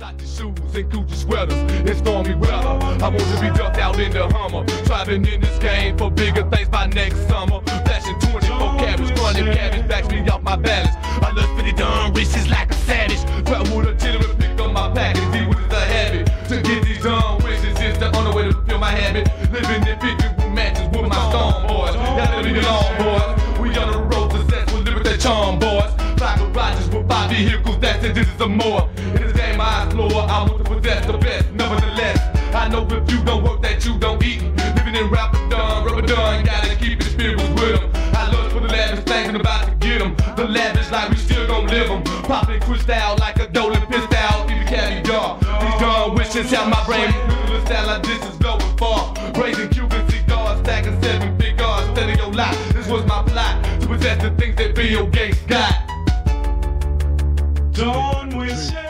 Versace shoes and Gucci sweaters in stormy weather. I want to be ducked out in the Hummer, driving in this game for bigger things by next summer. Flashing 24 carats, running cabbage backs me off my balance. I look pretty dumb, riches like a savage. Travel with a gentleman, pick up my pack package, deep with the habit. To get these dumb wishes is the only way to fulfill my habit. Living in 50 room mansions with my storm boys. Y'all live the long boys. We on the road to success with liberty charm boys. Five garages with five vehicles, that's it, this is some more. In this game high floor. I want to possess the best. Nevertheless, I know if you don't work that you don't eat. Living in rapper done, rubber done, gotta keep the spirits with them. I look for the lavish things and about to get them. The lavish like we still gon' live them. Popping Cristal like a dolin pissed out. Even carry dog. These gun wishes have my brain. The style like this is going far. Raising Cuban cigars, stacking seven big cars. Steady your life. This was my plot to possess the things that Bill Gates got. Done with.